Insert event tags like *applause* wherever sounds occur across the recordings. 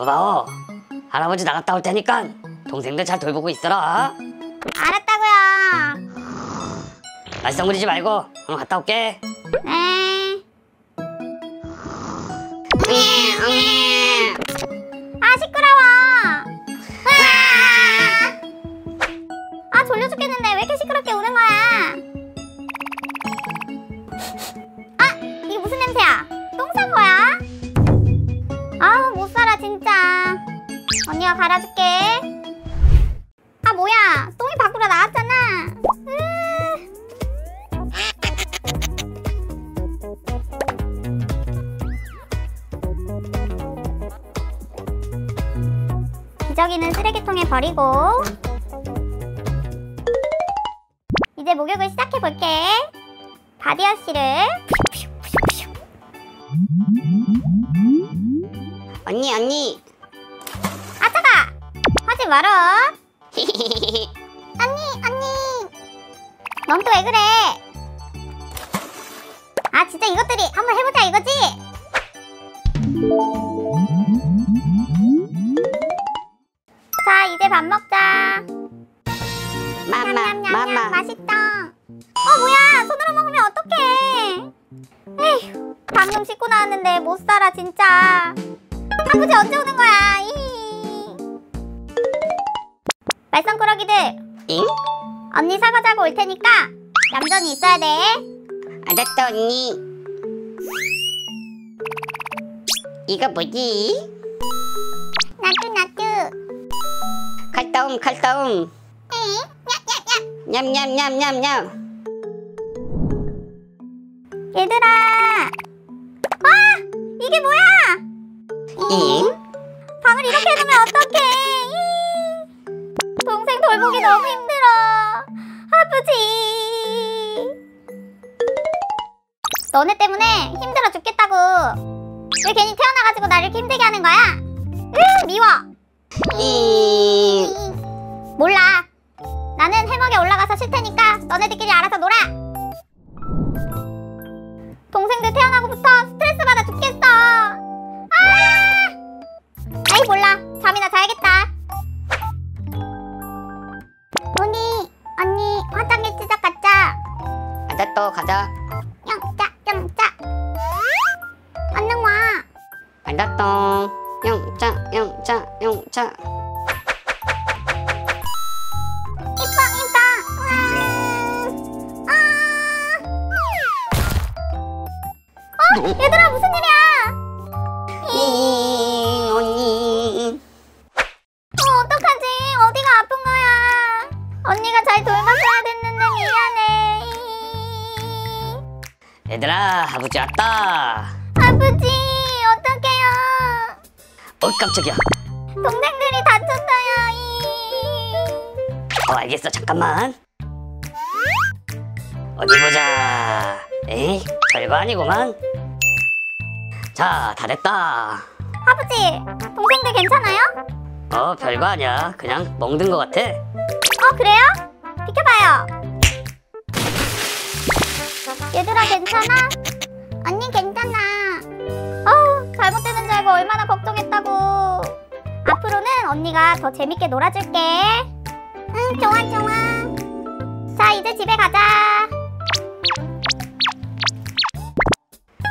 부바오 할아버지 나갔다 올 테니까 동생들 잘 돌보고 있어라 알았다고요. 말썽 부리지 말고 한번 갔다 올게 네. 기저귀는 쓰레기통에 버리고 이제 목욕을 시작해 볼게. 바디워시를 언니 언니 아 차가 하지 마라. *laughs* 언니 언니 넌 또 왜 그래? 아 진짜 이것들이 한번 해보자 이거지? 자 이제 밥 먹자. 냠냠냠냠 마마 맛있다. 어 뭐야 손으로 먹으면 어떡해? 에휴 방금 씻고 나왔는데 못 살아 진짜. 아버지 언제 오는 거야? 이. 말썽꾸러기들 잉? 언니 설거지하고 올 테니까 얌전히 있어야 돼. 알았다 언니 이거 뭐지? 칼다움 에잉? 냠냠냠냠냠 얘들아. 아 이게 뭐야? 잉? 방을 이렇게 해놓으면 어떡해? 이. 동생 돌보기 너무 힘들어. 아버지. 너네 때문에 힘들어 죽겠다고. 왜 괜히 태어나가지고 나를 이렇게 힘들게 하는 거야? 으 미워. 잉 몰라. 나는 해먹에 올라가서 쉴 테니까 너네들끼리 알아서 놀아. 동생들 태어나고부터 스트레스 받아 죽겠어. 아! 아이 몰라. 잠이나 자야겠다. 언니, 언니 화장실 시작 갖자. 알았다 가자 영짜, 영짜. 얼른 와. 알았다 영차 영차 영차 얘들아 무슨 일이야? 잉 언니 어, 어떡하지? 어디가 아픈 거야? 언니가 잘 돌봐줘야 됐는데 미안해. 얘들아 아버지 왔다 아버지, 어떡해요? 어 깜짝이야 동생들이 다쳤어요. 어 알겠어 잠깐만 어디 보자 에이 별거 아니구만 자 다 됐다 아버지, 동생들 괜찮아요? 어 별거 아니야 그냥 멍든 거 같아 어, 그래요? 비켜봐요. 얘들아, 괜찮아? 언니, 괜찮아. 어우, 잘못되는 줄 알고 얼마나 걱정했다고. 앞으로는 언니가 더 재밌게 놀아줄게. 응, 좋아, 좋아. 자, 이제 집에 가자.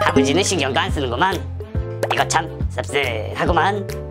아버지는 신경도 안 쓰는구만. 이거 참 씁쓸하구만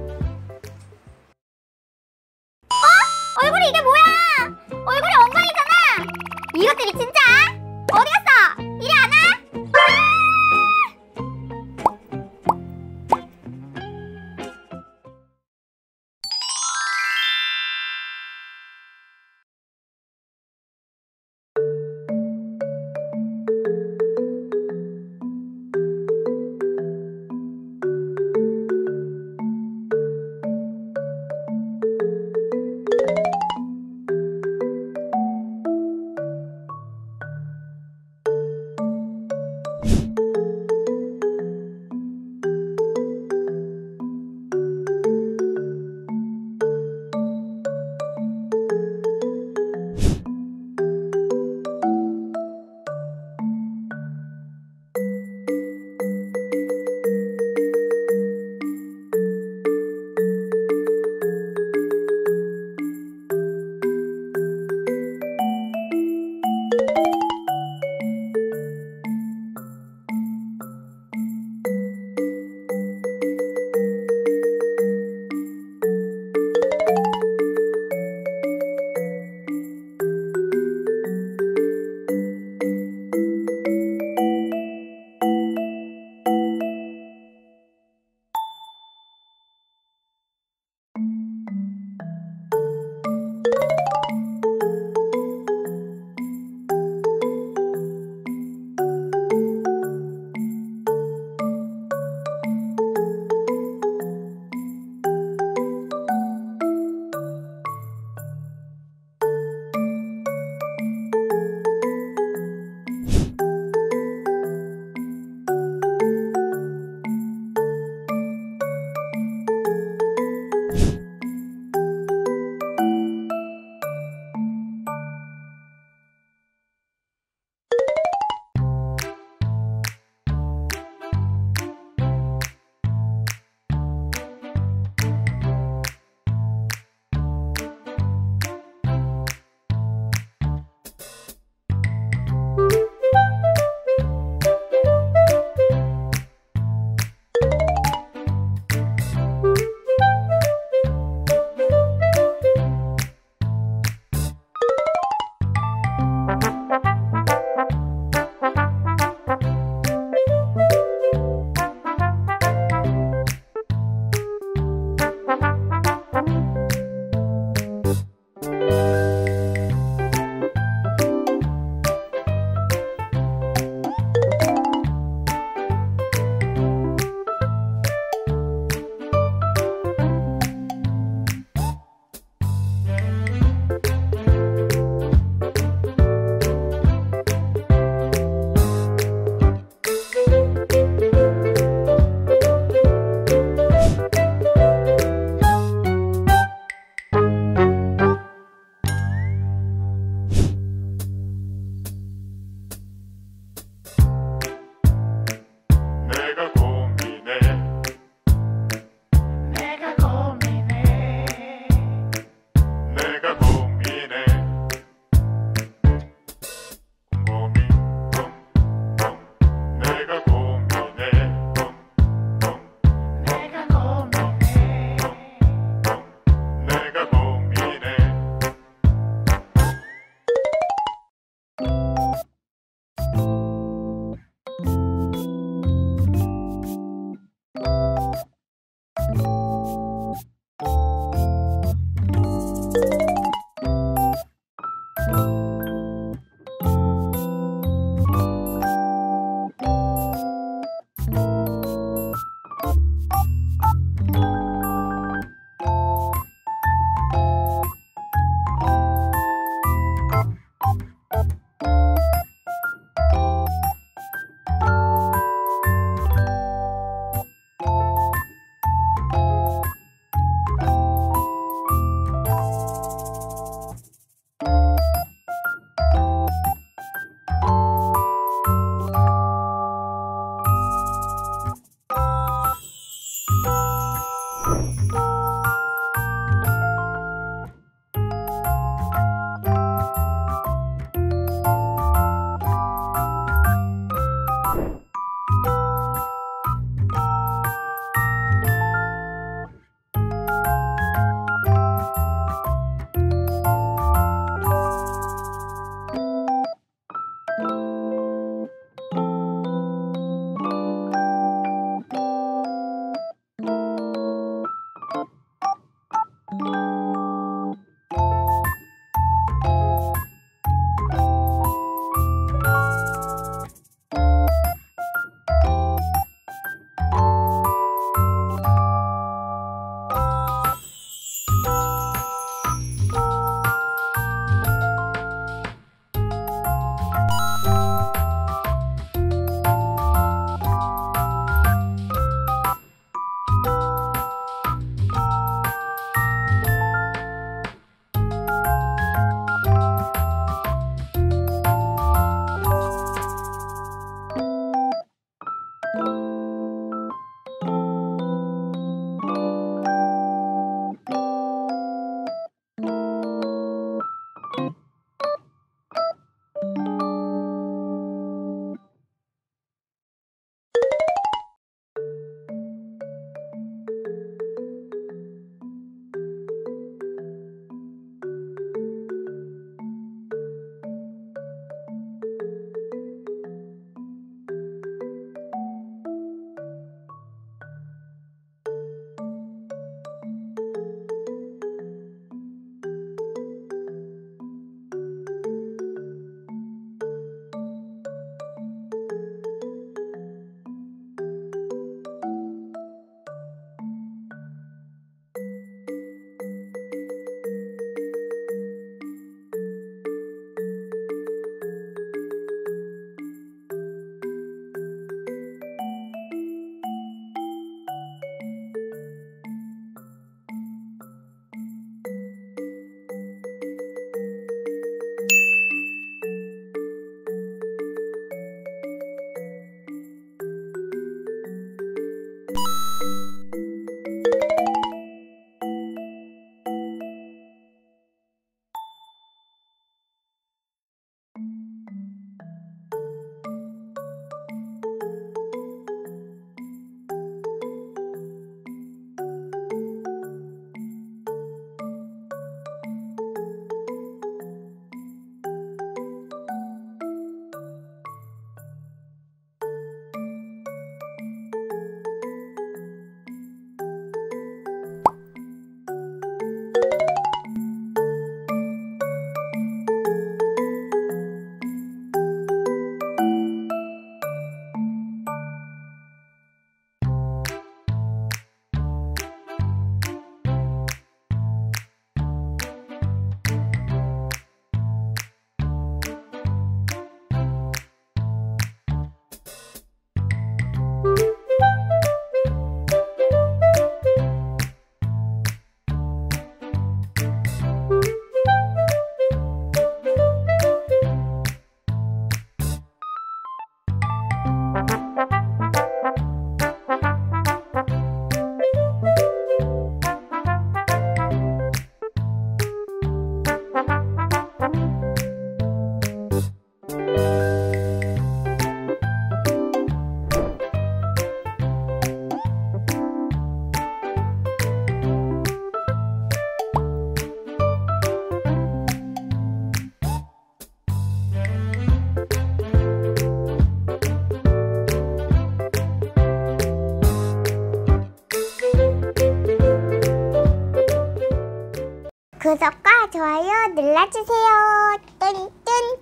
좋아요 눌러주세요. 뚠뚠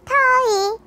터이.